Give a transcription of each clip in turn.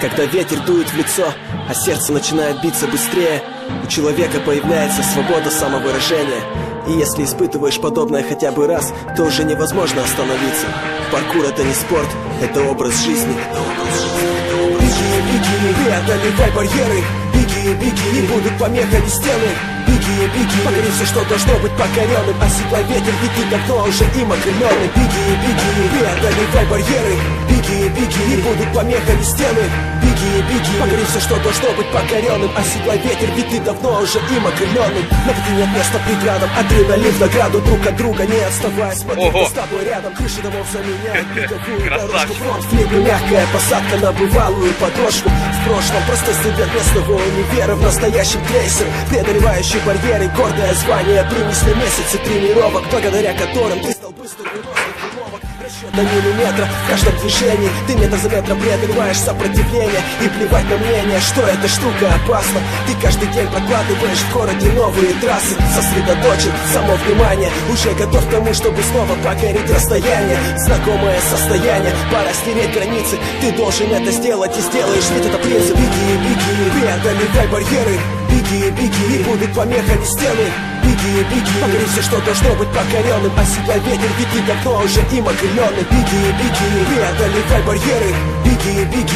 Когда ветер дует в лицо, а сердце начинает биться быстрее, у человека появляется свобода самовыражения. И если испытываешь подобное хотя бы раз, то уже невозможно остановиться. Паркур это не спорт, это образ жизни. Это образ жизни. Беги, беги, преодолевай барьеры Беги, беги, не будут помехами стены Беги, беги, покори все, что должно быть покоренным. Оседлай ветер, ведь ты давно уже им окрыленный Беги, беги, преодолевай барьеры. Беги, беги, не будут помехами стены Беги, беги, покори все, что должно быть покоренным Оседлай ветер, ведь ты давно уже им окрыленный. На пути нет места преградам Адреналин в награду друг от друга Не отставай, смотри, Ого. с тобой рядом. Крыши домов заменяют беговую дорожку. Фронт. В небе мягкая посадка на бывалую подошву. В прошлом просто студент местного универа. В настоящем крейсер, преодолевающий барьеры. Гордое звание принесли месяцы тренировок Благодаря которым ты стал быстрым и розовым филолог. Расчет на миллиметра в каждом движении Ты метр за метром преодолеваешь сопротивление. И плевать на мнение, что эта штука опасна. Ты каждый день прокладываешь в городе новые трассы. Сосредоточен, само внимание Уже готов к тому, чтобы снова покорить расстояние. Знакомое состояние, пора стереть границы. Ты должен это сделать и сделаешь, ведь это принцип. Беги, беги, преодолевай барьеры Беги, беги, будут помехами стены. Беги, беги, покори все, что быть покоренным. Оседлай ветер, ведь ты давно уже им окрыленный Беги, беги, преодолевай барьеры. Беги, беги,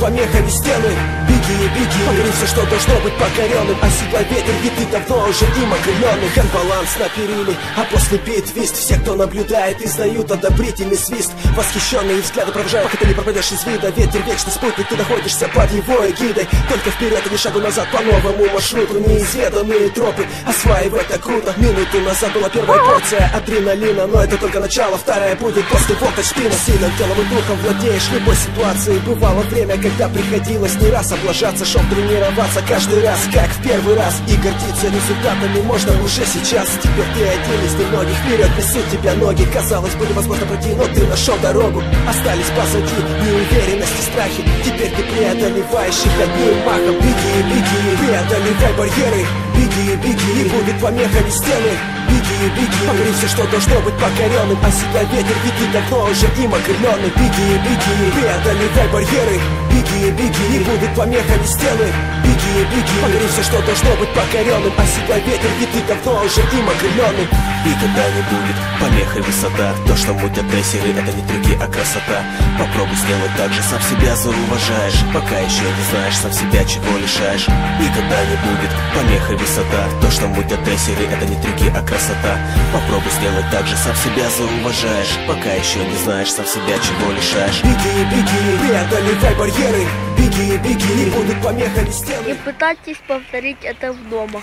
помехами стены. Беги, беги, покори все, что должно быть покоренным. Оседлай ветер, ведь ты давно уже им окрыленный. Хан баланс на периле, а после бит вист Все, кто наблюдает, издают одобрительный свист. Восхищенные взгляды провожают, пока ты не пропадешь из вида. Ветер вечный спутник, ты находишься под его эгидой. Только вперед, а не шагу назад по новому маршруту Неизведанные тропы, осваивай это круто. Минуту назад была первая порция адреналина Но это только начало, вторая будет после волка шпина Сильным телом и духом владеешь любой ситуацией Бывало время, когда приходилось не раз облажаться Шел тренироваться каждый раз, как в первый раз. И гордиться результатами можно уже сейчас. Теперь ты один из немногих вперед несут тебя ноги. Казалось бы, невозможно пройти, но ты нашел дорогу. Остались позади неуверенность и страхи. Теперь ты преодолеваешь их одним махом. Беги, беги, преодолевай барьеры. Беги, беги, не будут помехами стены. Беги, беги, покори все, что должно быть покоренным Оседлай ветер, ведь ты давно уже им окрыленный. Беги, беги, преодолевай барьеры Беги, беги, не будут помехами стены. Беги, беги, покори что должно быть покоренным. Оседлай ветер, ведь ты давно уже им окрыленный. И когда не будет помехой высота То, что мутят трессеры, это не трюки, а красота. Попробуй сделать так же, сам себя зауважаешь. Пока еще не знаешь, сам себя чего лишаешь. И когда не будет помехой высота То, что мутят трессеры, это не трюки, а красота. Попробуй сделать так же, сам себя зауважаешь. Пока еще не знаешь, сам себя чего лишаешь. Беги, беги, преодолевай барьеры Беги, беги, не будут помехами стены Не пытайтесь повторить это в дома.